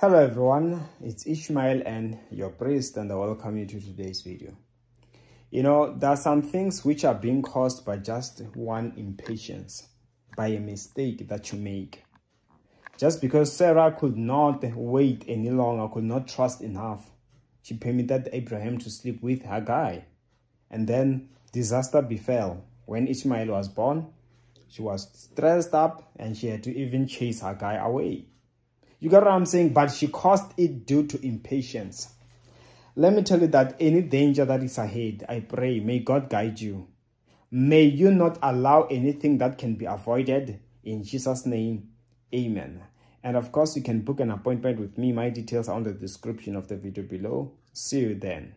Hello everyone, it's Ishmael and your priest and I welcome you to today's video. You know, there are some things which are being caused by just one impatience, by a mistake that you make. Just because Sarah could not wait any longer, could not trust enough, she permitted Abraham to sleep with Hagar. And then disaster befell. When Ishmael was born, she was stressed up and she had to even chase Hagar away. You get what I'm saying? But she caused it due to impatience. Let me tell you that any danger that is ahead, I pray, may God guide you. May you not allow anything that can be avoided. In Jesus' name, amen. And of course, you can book an appointment with me. My details are on the description of the video below. See you then.